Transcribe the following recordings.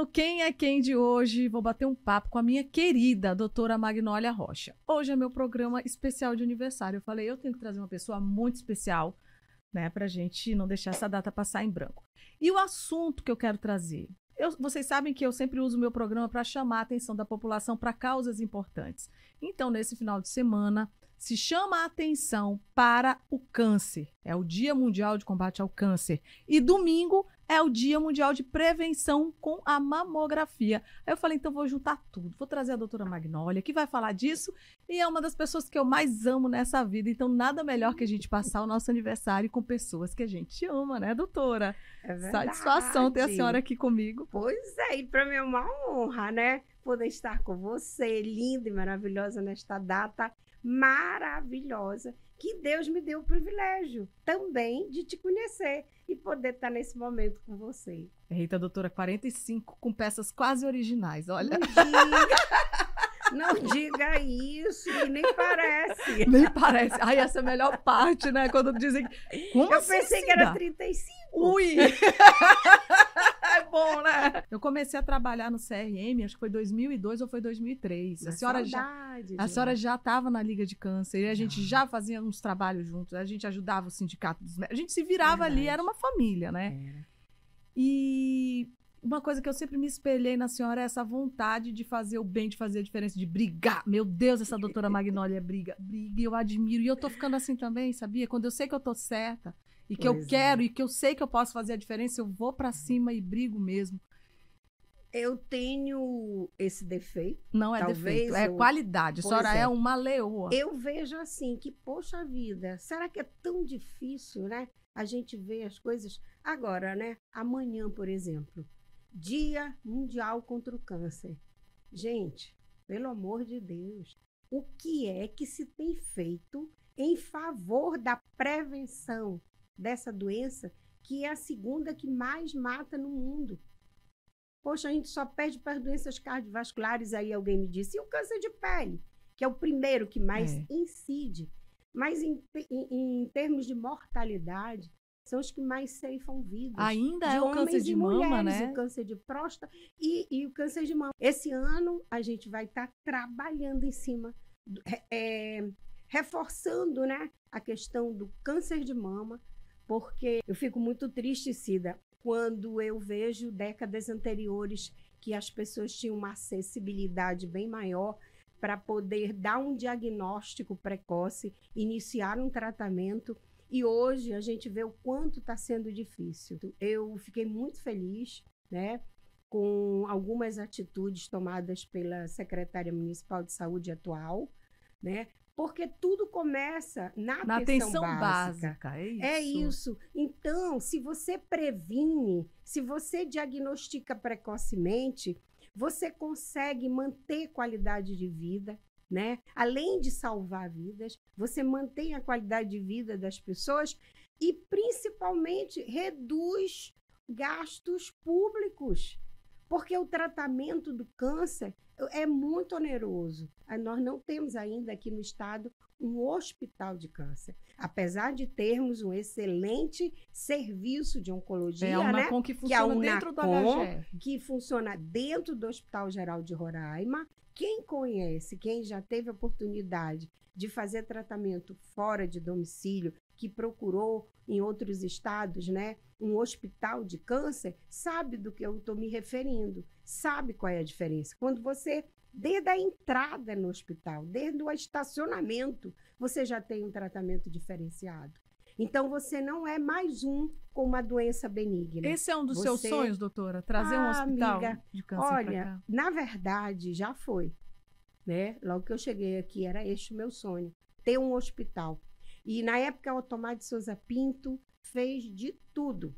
No Quem é Quem de hoje, vou bater um papo com a minha querida doutora Magnólia Rocha. Hoje é meu programa especial de aniversário. Eu falei, eu tenho que trazer uma pessoa muito especial, né, pra gente não deixar essa data passar em branco. E o assunto que eu quero trazer? Eu, vocês sabem que eu sempre uso o meu programa para chamar a atenção da população para causas importantes. Então, nesse final de semana, se chama a atenção para o câncer. É o Dia Mundial de Combate ao Câncer. E domingo é o Dia Mundial de Prevenção com a Mamografia. Aí eu falei, então vou juntar tudo. Vou trazer a doutora Magnólia, que vai falar disso, e é uma das pessoas que eu mais amo nessa vida. Então, nada melhor que a gente passar o nosso aniversário com pessoas que a gente ama, né, doutora? É verdade. Satisfação ter a senhora aqui comigo. Pois é, e para mim é uma honra, né? Poder estar com você, linda e maravilhosa nesta data maravilhosa que Deus me deu o privilégio também de te conhecer e poder estar nesse momento com você. Eita, doutora, 45 com peças quase originais, olha. Não diga, isso, que nem parece. Nem parece. Ai, essa é a melhor parte, né? Quando dizem. Como Eu assim pensei se que era dá? 35. Ui! bom, né? Eu comecei a trabalhar no CRM, acho que foi 2002 ou foi 2003. A Uma senhora já saudade, A gente. senhora já estava na Liga de Câncer e a gente já fazia uns trabalhos juntos, a gente ajudava o sindicato dos médicos, a gente se virava ali, Verdade. era uma família, né? Era. E uma coisa que eu sempre me espelhei na senhora é essa vontade de fazer o bem, de fazer a diferença, de brigar. Meu Deus, essa doutora Magnólia briga, briga, eu admiro. E eu tô ficando assim também, sabia? Quando eu sei que eu tô certa e que eu Pois é. quero e que eu sei que eu posso fazer a diferença, eu vou pra cima e brigo mesmo. Eu tenho esse defeito. Não é defeito, é eu- qualidade. A senhora é. é. uma leoa. Eu vejo assim que, poxa vida, será que é tão difícil, né? A gente vê as coisas agora, né? Amanhã, por exemplo, Dia Mundial contra o Câncer. Gente, pelo amor de Deus, o que é que se tem feito em favor da prevenção dessa doença, que é a segunda que mais mata no mundo? Poxa, a gente só perde para as doenças cardiovasculares, aí alguém me disse, e o câncer de pele? que é o primeiro que mais É. incide. Mas em, em- em termos de mortalidade, são os que mais ceifam vidas. Ainda de é o câncer de e mama, mulheres, né? o câncer de próstata e, e o câncer de mama. Esse ano a gente vai estar trabalhando em cima, é, reforçando né, a questão do câncer de mama, porque eu fico muito triste, Cida, quando eu vejo décadas anteriores que as pessoas tinham uma acessibilidade bem maior para poder dar um diagnóstico precoce, iniciar um tratamento. E hoje a gente vê o quanto está sendo difícil. Eu fiquei muito feliz, né, com algumas atitudes tomadas pela secretária municipal de saúde atual, né, porque tudo começa na, Na atenção, atenção básica. básica. É isso. É isso. Então, se você previne, se você diagnostica precocemente, você consegue manter qualidade de vida, né? Além de salvar vidas, você mantém a qualidade de vida das pessoas e principalmente reduz gastos públicos. Porque o tratamento do câncer é muito oneroso. Ah, Nós não temos ainda aqui no estado um hospital de câncer. Apesar de termos um excelente serviço de oncologia, É a né? Unacom que Que é funciona dentro do HGR. que funciona dentro do Hospital Geral de Roraima. Quem conhece, quem já teve a oportunidade de fazer tratamento fora de domicílio, que procurou em outros estados, né, um hospital de câncer, sabe do que eu estou me referindo, sabe qual é a diferença. Quando você, desde a entrada no hospital, desde o estacionamento, você já tem um tratamento diferenciado. Então, você não é mais um com uma doença benigna. Esse é um dos seus Você- sonhos, doutora? Trazer um Ah, hospital amiga, de câncer Olha, na verdade, já foi. Né? Logo que eu cheguei aqui, era este o meu sonho: ter um hospital. E na época, o Otomar de Souza Pinto fez de tudo.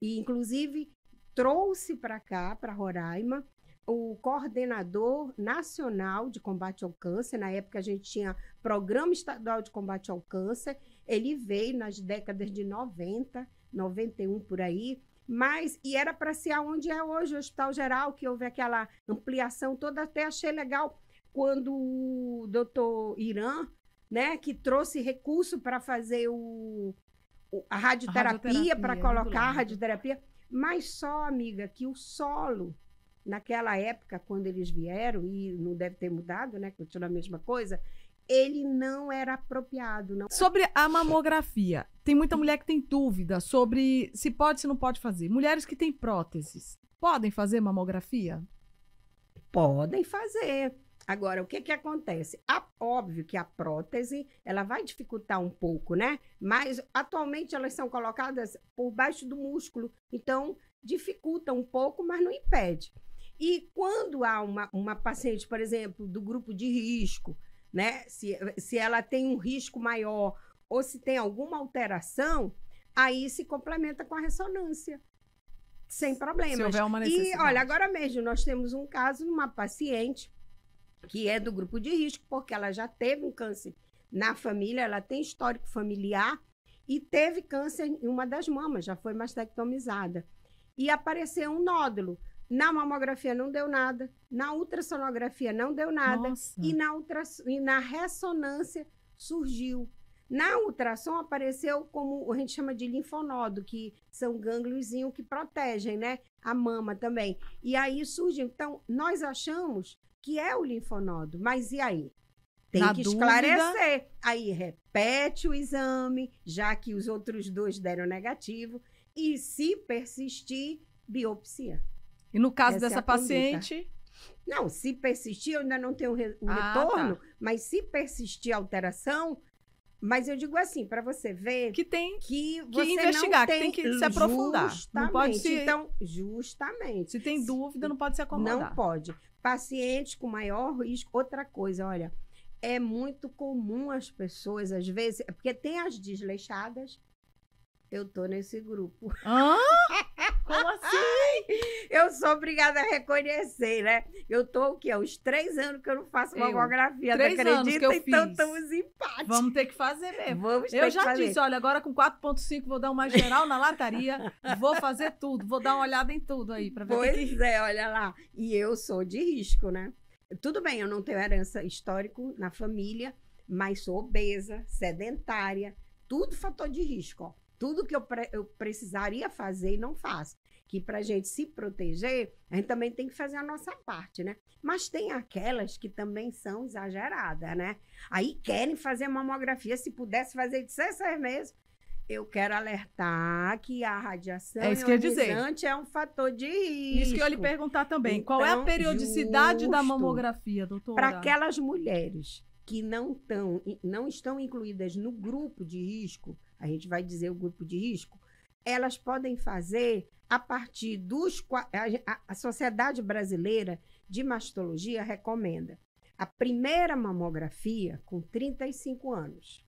E, inclusive, trouxe para cá, para Roraima, o coordenador nacional de combate ao câncer. Na época, a gente tinha Programa Estadual de Combate ao Câncer. Ele veio nas décadas de 90, 91 por aí. Mas, e era para ser aonde é hoje o Hospital Geral, que houve aquela ampliação toda, até achei legal quando o doutor Irã, né, que trouxe recurso para fazer o, o- a radioterapia, para colocar a radioterapia, mas só, amiga, que o solo naquela época, quando eles vieram, e não deve ter mudado, né? Continua a mesma coisa, ele não era apropriado. Não. Sobre a mamografia, tem muita mulher que tem dúvida sobre se pode, se não pode fazer. Mulheres que têm próteses, podem fazer mamografia? Podem fazer. Agora, o que que acontece? A, óbvio que a prótese, ela vai dificultar um pouco, né? Mas, atualmente, elas são colocadas por baixo do músculo. Então, dificulta um pouco, mas não impede. E quando há uma, uma paciente, por exemplo, do grupo de risco, né? Se, se ela tem um risco maior ou se tem alguma alteração, aí se complementa com a ressonância. Sem problemas. Se houver uma E necessidade. olha, agora mesmo nós temos um caso numa paciente que é do grupo de risco, porque ela já teve um câncer na família, ela tem histórico familiar e teve câncer em uma das mamas, já foi mastectomizada. E apareceu um nódulo. Na mamografia não deu nada, na ultrassonografia não deu nada Nossa. e na, ultra, e na ressonância surgiu. Na ultrassom apareceu como a gente chama de linfonodo, que são gângliozinhos que protegem, né? A mama também. E aí surgiu. Então, nós achamos que é o linfonodo, mas e aí? Tem Na que dúvida- esclarecer. Aí repete o exame, já que os outros dois deram negativo. E se persistir, biopsia. E no caso Essa é dessa conduta. paciente, Não, se persistir, eu ainda não tenho re- o Ah, retorno, tá. mas se persistir a alteração, mas eu digo assim, para você ver que tem. que você investigar, não que tem, tem que se aprofundar. Não Justamente. pode se- Então, justamente. Se tem dúvida, não pode se acomodar. Não pode. Pacientes com maior risco. Outra coisa, olha, é muito comum as pessoas, às vezes, é porque tem as desleixadas. Eu tô nesse grupo. Hã? Como assim? Eu sou obrigada a reconhecer, né? Eu tô o quê? Há Uns três anos que eu não faço Eu, mamografia, três não acredita? anos que eu então fiz. estamos em empate. Vamos ter que fazer mesmo. Vamos Eu já fazer. disse, olha, agora com 4.5 vou dar uma geral na lataria, vou fazer tudo, vou dar uma olhada em tudo aí para ver o que. Pois é, olha lá. E eu sou de risco, né? Tudo bem, eu não tenho herança histórico na família, mas sou obesa, sedentária, tudo fator de risco, ó. Tudo que eu, pre- eu precisaria fazer e não faço. Que pra gente se proteger, a gente também tem que fazer a nossa parte, né? Mas tem aquelas que também são exageradas, né? Aí querem fazer mamografia, se pudesse fazer de seis, seis meses. Eu quero alertar que a radiação É isso que eu ia dizer. ionizante é um fator de risco. Isso que eu ia lhe perguntar também. Qual é a Então, periodicidade da mamografia, doutora? Para aquelas mulheres que não, tão, não estão incluídas no grupo de risco, a gente vai dizer o grupo de risco, elas podem fazer a partir dos. A, a- Sociedade Brasileira de Mastologia recomenda a primeira mamografia com 35 anos.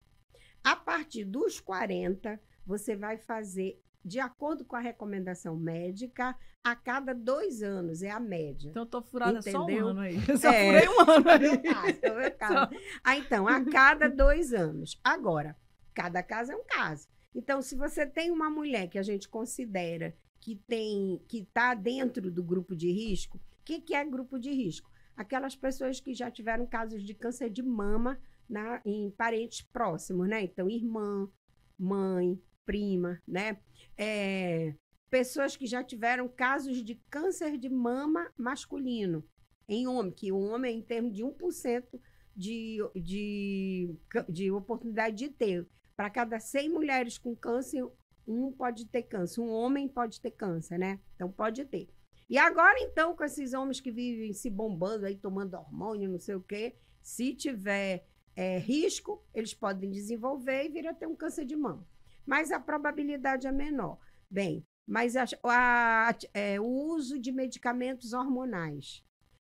A partir dos 40, você vai fazer, de acordo com a recomendação médica, a cada dois anos, é a média. Então eu tô furada só um Entendeu? ano aí. Eu só É. furei um ano Meu aí. caso, o meu caso. Ah, então, a cada dois anos. Agora, cada caso é um caso. Então, se você tem uma mulher que a gente considera que tem, que está dentro do grupo de risco, o que, que é grupo de risco? Aquelas pessoas que já tiveram casos de câncer de mama na, em parentes próximos, né? Então, irmã, mãe, prima, né? É, pessoas que já tiveram casos de câncer de mama masculino em homem, que o homem, em termos de 1% de, de, de oportunidade de ter. Para cada 100 mulheres com câncer, um pode ter câncer. Um homem pode ter câncer, né? Então, pode ter. E agora, então, com esses homens que vivem se bombando aí, tomando hormônio, não sei o quê, se tiver é, risco, eles podem desenvolver e vir a ter um câncer de mama. Mas a probabilidade é menor. Bem, mas a- a- é, o uso de medicamentos hormonais,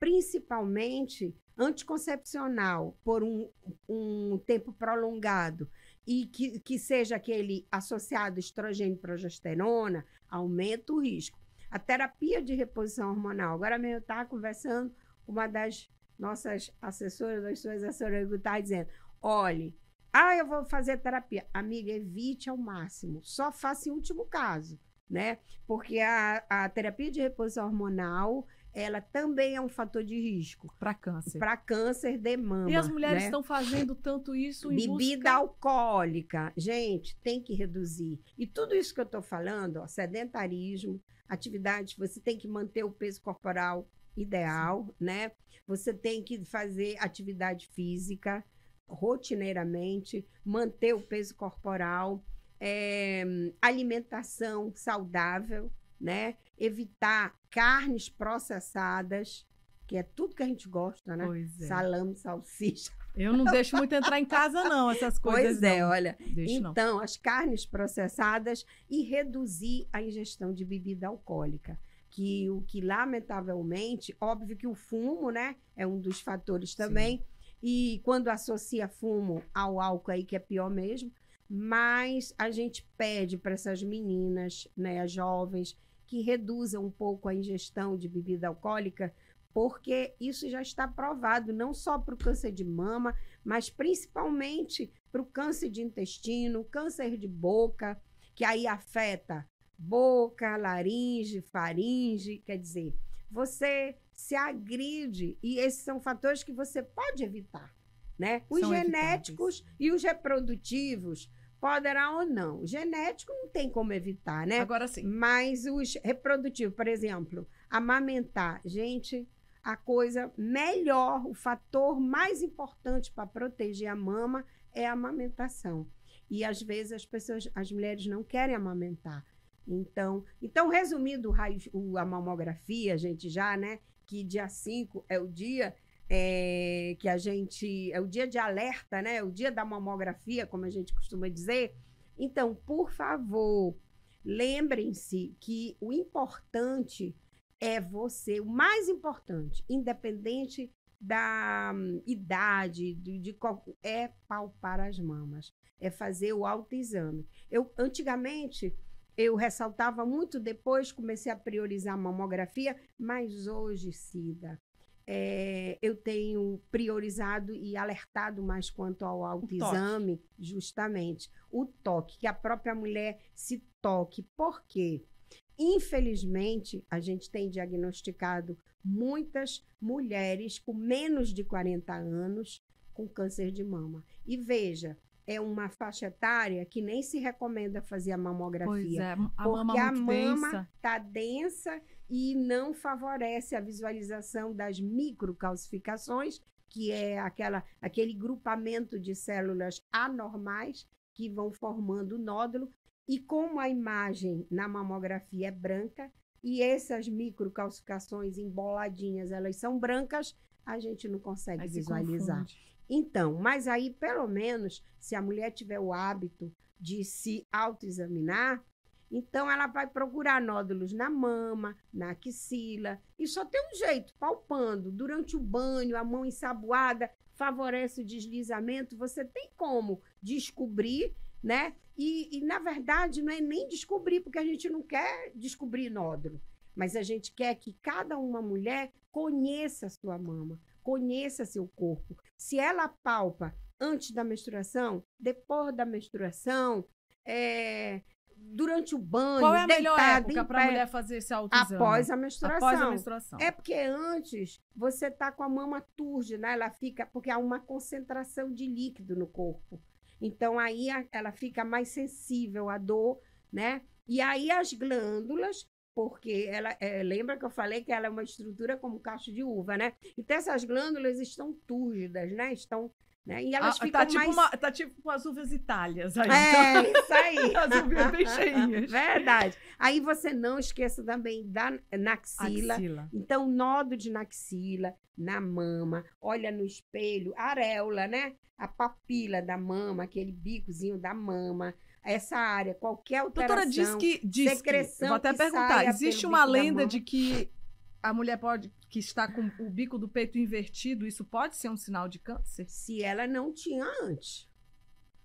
principalmente anticoncepcional, por um, um tempo prolongado, e que, que seja aquele associado estrogênio e progesterona, aumenta o risco. A terapia de reposição hormonal. Agora mesmo eu estava conversando com uma das nossas assessoras, das suas assessoras, que está dizendo: olhe, ah, eu vou fazer terapia. Amiga, evite ao máximo. Só faça em último caso, né? Porque a, a terapia de reposição hormonal ela também é um fator de risco Para câncer. para câncer de mama. E as mulheres né? estão fazendo tanto isso em Bebida busca... alcoólica, gente, tem que reduzir. E tudo isso que eu estou falando, ó, sedentarismo, atividades, você tem que manter o peso corporal ideal, né? Você tem que fazer atividade física rotineiramente, manter o peso corporal, é, alimentação saudável, né? Evitar carnes processadas, que é tudo que a gente gosta, né? Pois é. Salame, salsicha. Eu não deixo muito entrar em casa, não, essas coisas. Pois é, não. olha. Deixo não. Então, as carnes processadas e reduzir a ingestão de bebida alcoólica. Que o que, lamentavelmente, óbvio que o fumo, né, é um dos fatores também. E quando associa fumo ao álcool aí, que é pior mesmo. Mas a gente pede para essas meninas, né, as jovens, que reduzam um pouco a ingestão de bebida alcoólica, porque isso já está provado, não só para o câncer de mama, mas principalmente para o câncer de intestino, câncer de boca, que aí afeta boca, laringe, faringe, quer dizer, você se agride e esses são fatores que você pode evitar, né? Os São genéticos e os reprodutivos poderá ou não. Genético não tem como evitar, né? Agora sim. Mas os reprodutivos, por exemplo, amamentar. Gente, a coisa melhor, o fator mais importante para proteger a mama é a amamentação. E às vezes as pessoas, as mulheres não querem amamentar. Então, então resumindo o raio, o- a mamografia, gente, já, né? Que dia 5 é o dia é, que a gente. É o dia de alerta, né? O dia da mamografia, como a gente costuma dizer. Então, por favor, lembrem-se que o importante é você, o mais importante, independente da hum, idade, de, de qual, é palpar as mamas, é fazer o autoexame. Eu, antigamente, eu ressaltava muito, depois comecei a priorizar a mamografia, mas hoje, Cida, é, eu tenho priorizado e alertado mais quanto ao autoexame, justamente. O toque, que a própria mulher se toque. Por quê? Infelizmente, a gente tem diagnosticado muitas mulheres com menos de 40 anos com câncer de mama. E veja, é uma faixa etária que nem se recomenda fazer a Pois mamografia. é, a Porque mama a muito mama está densa e não favorece a visualização das microcalcificações, que é aquela, aquele grupamento de células anormais que vão formando o nódulo. E como a imagem na mamografia é branca e essas microcalcificações emboladinhas, elas são brancas, a gente não consegue Aí visualizar. Então, mas aí, pelo menos, se a mulher tiver o hábito de se autoexaminar, então ela vai procurar nódulos na mama, na axila, e só tem um jeito, palpando. Durante o banho, a mão ensaboada favorece o deslizamento, você tem como descobrir, né? E, e, na verdade, não é nem descobrir, porque a gente não quer descobrir nódulo, mas a gente quer que cada uma mulher conheça a sua mama, conheça seu corpo. Se ela palpa antes da menstruação, depois da menstruação, é, durante o banho, Qual é a melhor deitada época para a mulher fazer esse autoexame? após a menstruação. Após a menstruação. É porque antes você tá com a mama turgida, né? Ela fica porque há uma concentração de líquido no corpo. Então aí ela fica mais sensível à dor, né? E aí as glândulas, porque ela é, lembra que eu falei que ela é uma estrutura como cacho de uva, né? Então essas glândulas estão túrgidas, né? Estão, né? E elas Ah, ficam tá, tipo mais uma, tá tipo as uvas itálias aí. é, isso aí. As uvinhas bem cheinhas. Verdade. Aí você não esqueça também da naxila. Axila. Então, nódo de naxila, na mama, olha no espelho, areola, né? A papila da mama, aquele bicozinho da mama, essa área, qualquer alteração. Doutora, diz que. Diz que secreção vou até que perguntar: existe uma lenda de que a mulher pode. que está com o bico do peito invertido, isso pode ser um sinal de câncer? Se ela não tinha antes.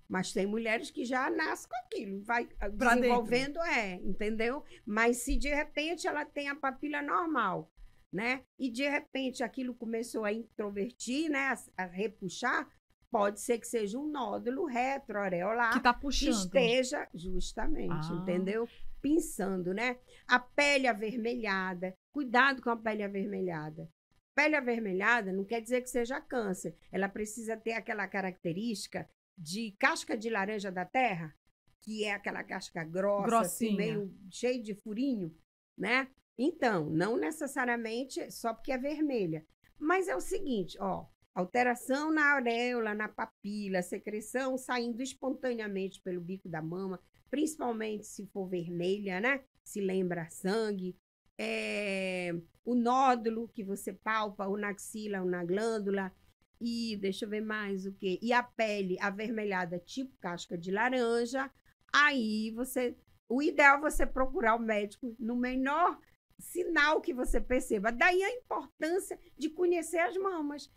Mas tem mulheres que já nascem com aquilo, vai ah, Pra desenvolvendo, é, entendeu? Mas se de repente ela tem a papila normal, né? E de repente aquilo começou a introvertir, né? A, a repuxar, pode ser que seja um nódulo retroareolar Que tá que puxando. esteja justamente, Ah. entendeu? Pensando, né? A pele avermelhada, Cuidado com a pele avermelhada. Pele avermelhada não quer dizer que seja câncer. Ela precisa ter aquela característica de casca de laranja da terra, que é aquela casca grossa, assim, meio cheio de furinho, né? Então, não necessariamente só porque é vermelha. Mas é o seguinte, ó, alteração na auréola, na papila, secreção saindo espontaneamente pelo bico da mama, principalmente se for vermelha, né? Se lembra sangue. É, o nódulo que você palpa, ou na axila, ou na glândula. E deixa eu ver mais o que. E a pele avermelhada, tipo casca de laranja. Aí você. O ideal é você procurar o médico no menor sinal que você perceba. Daí a importância de conhecer as mamas.